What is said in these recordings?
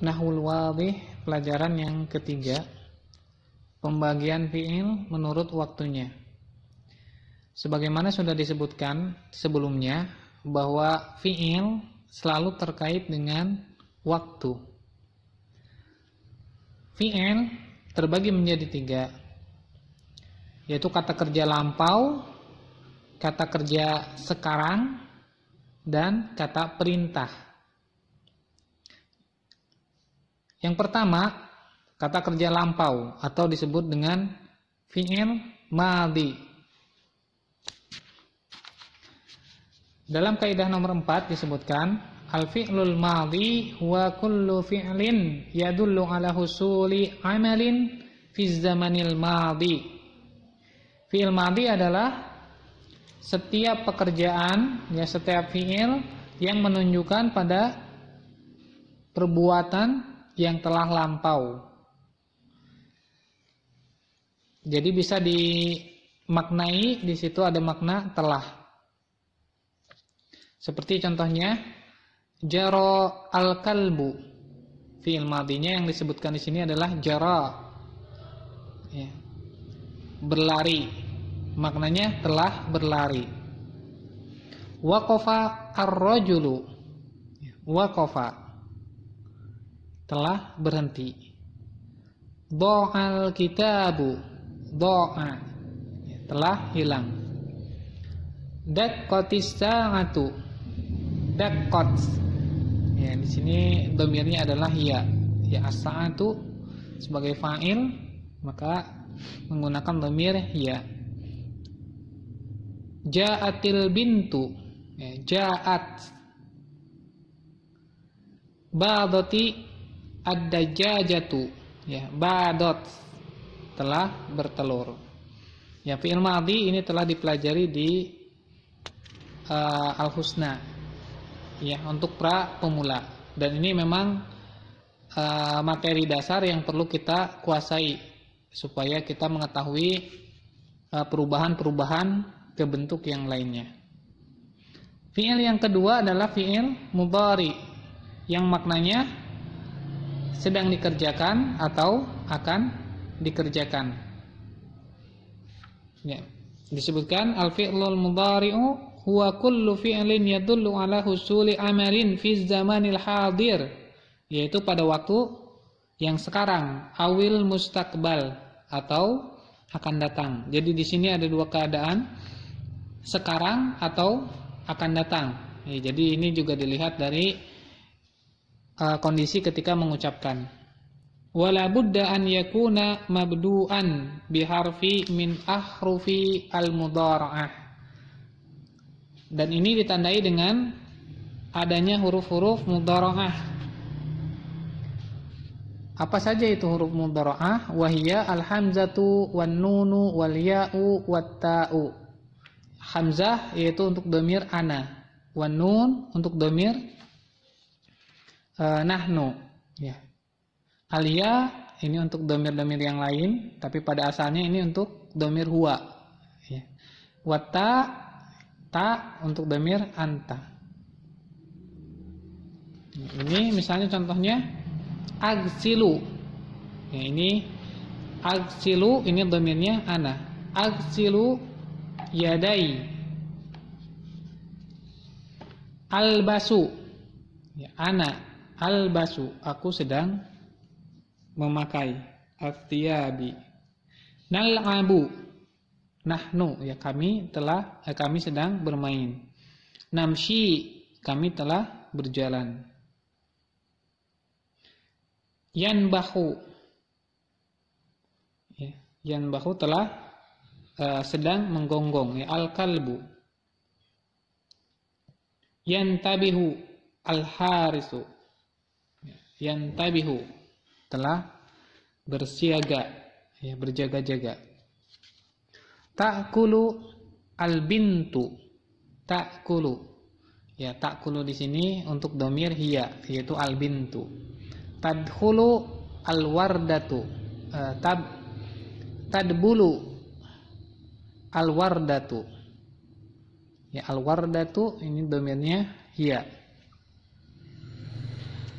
Nahwul Wadih pelajaran yang ketiga. Pembagian fi'il menurut waktunya. Sebagaimana sudah disebutkan sebelumnya Bahwa fi'il selalu terkait dengan waktu. Fi'il terbagi menjadi tiga Yaitu kata kerja lampau Kata kerja sekarang Dan kata perintah Yang pertama, kata kerja lampau atau disebut dengan fi'il madhi. Dalam kaidah nomor 4 disebutkan al-fi'lul madhi huwa kullu fi'lin yadullu ala husuli amalin fi zamanil madhi. Fi'il madhi adalah setiap pekerjaan ya setiap fi'il yang menunjukkan pada perbuatan yang telah lampau. Jadi bisa dimaknai di situ ada makna telah. Seperti contohnya jaro al-kalbu. Fi'il madinya yang disebutkan di sini adalah jara. Ya. Berlari. Maknanya telah berlari. Waqafa ar-rajulu. Ya, waqafa telah berhenti. Do'al kitabu do'a ya, telah hilang. Daqqatis sa'atu daqqat. Ya, di sini domirnya adalah ya. Ya as-sa'atu sebagai fa'il maka menggunakan domir ya. Ja'atil bintu ya, ja'at Badati ad-dajjajatu. Ya badot. Telah bertelur. Ya fi'il madhi ini telah dipelajari di uh, al-husna. Ya untuk pra pemula. Dan ini memang uh, materi dasar yang perlu kita kuasai supaya kita mengetahui uh, perubahan-perubahan ke bentuk yang lainnya. Fi'il yang kedua adalah fi'il mudhari. Yang maknanya sedang dikerjakan atau akan dikerjakan. Ya. Disebutkan al-fi'lul mudhari'u huwa kullu fi'lin yadullu ala husuli amalin fi zamanil hadir yaitu pada waktu yang sekarang awil mustakbal atau akan datang. Jadi di sini ada dua keadaan sekarang atau akan datang. Ya, jadi ini juga dilihat dari uh, kondisi ketika mengucapkan. Wala budda an yakuna mabdu'an biharfi min ahrufi al-mudhara'ah. Dan ini ditandai dengan adanya huruf-huruf mudhara'ah. Apa saja itu huruf mudhara'ah? Wahia al-hamzatu wan nunu wal ya'u wat ta'u. Hamzah yaitu untuk domir ana. Wan nun untuk domir uh, nahnu. Ya. Alia ini untuk domir-domir yang lain tapi pada asalnya ini untuk domir huwa. Ya. Wata ta untuk domir anta. Ini misalnya contohnya agsilu. Ya, ini agsilu ini domirnya ana. Agsilu yadai. Albasu. Ya, ana albasu aku sedang memakai aktiyabi nal'abu nahnu ya kami telah eh, kami sedang bermain. Namshi kami telah berjalan. Yanbahu ya, yanbahu telah uh, sedang menggonggong ya al kalbu yantabihu al harisu yang tabihu telah bersiaga ya berjaga-jaga. Takulu albintu. Takulu. Ya takulu di sini untuk domir hiya yaitu albintu. Tadkhulu alwardatu. Uh, tab tadbulu alwardatu. Ya alwardatu ini domirnya hiya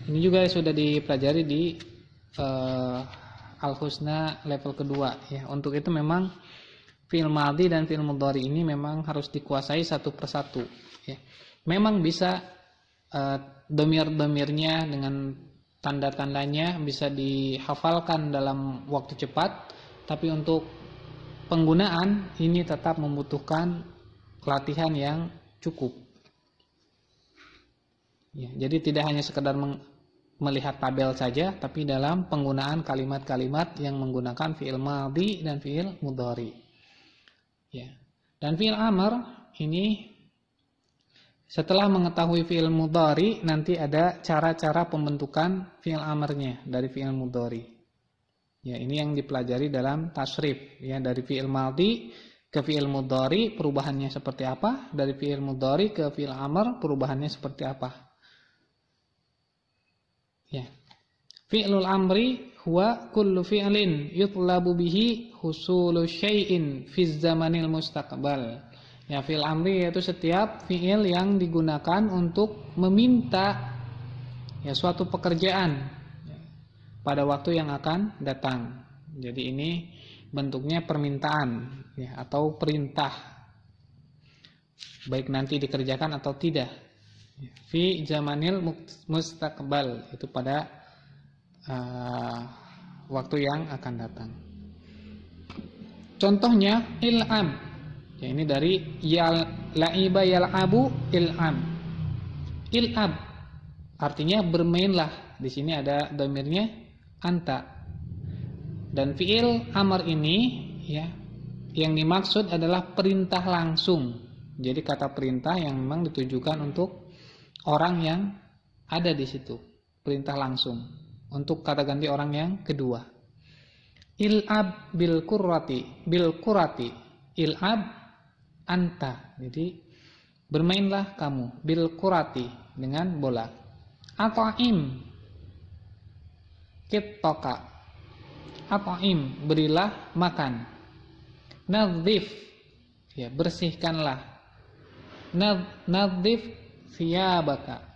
Ini juga sudah dipelajari di uh, Al-Husna level kedua ya. Untuk itu memang fi'il madhi dan fi'il mudhari ini memang harus dikuasai satu persatu ya. Memang bisa uh, domir-domirnya dengan tanda-tandanya bisa dihafalkan dalam waktu cepat, tapi untuk penggunaan ini tetap membutuhkan pelatihan yang cukup. Ya, jadi tidak hanya sekedar melihat tabel saja, tapi dalam penggunaan kalimat-kalimat yang menggunakan fi'il madhi dan fi'il mudhari. Ya. Dan fi'il amr ini setelah mengetahui fi'il mudhari nanti ada cara-cara pembentukan fi'il amrnya dari fi'il mudhari. Ya, ini yang dipelajari dalam tasrif ya dari fi'il madhi ke fi'il mudhari perubahannya seperti apa, dari fi'il mudhari ke fi'il amr perubahannya seperti apa. Ya. Fi'lul amri huwa kullu fi'lin yutlabu bihi husulu syai'in fi zamanil mustaqbal. Ya, fi'il amri yaitu setiap fi'il yang digunakan untuk meminta ya suatu pekerjaan pada waktu yang akan datang. Jadi ini bentuknya permintaan ya atau perintah. Baik nanti dikerjakan atau tidak fi zamanil mustaqbal itu pada uh, waktu yang akan datang. Contohnya il'am. Ya ini dari yal la'iba yal'abu il'am. Il'ab artinya bermainlah. Di sini ada domirnya anta. Dan fi'il amar ini ya yang dimaksud adalah perintah langsung. Jadi kata perintah yang memang ditujukan untuk orang yang ada di situ. Perintah langsung. Untuk kata ganti orang yang kedua. Il'ab bil kurati. Bil kurati. Il'ab anta. Jadi bermainlah kamu. Bil kurati. Dengan bola. Ata'im. Kittoka. Ata'im. Berilah makan. Nadhif. Ya, bersihkanlah. Nadhif thiyabaka.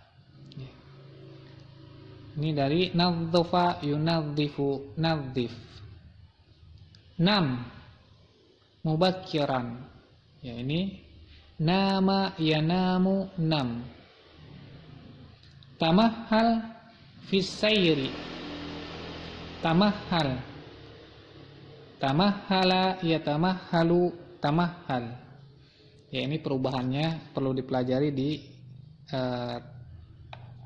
Ini dari nadzafa yunadzifu nadzif. Nam mubakkiran. Ya ini nama yanamu nam. Tamahal fisayri. Tamahal. Tamahala yatamahhalu tamahal. Ya ini perubahannya perlu dipelajari di uh,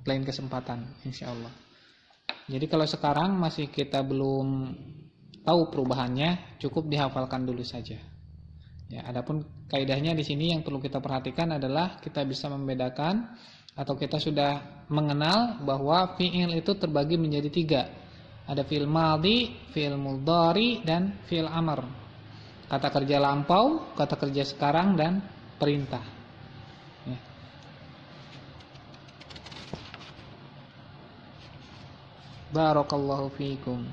lain kesempatan insya Allah. Jadi kalau sekarang masih kita belum tahu perubahannya, cukup dihafalkan dulu saja. Ya, adapun kaidahnya di sini yang perlu kita perhatikan adalah kita bisa membedakan atau kita sudah mengenal bahwa fi'il itu terbagi menjadi tiga. Ada fi'il maldi, fi'il mudhari, dan fi'il amr. Kata kerja lampau, kata kerja sekarang, dan perintah. Barakallahu fiikum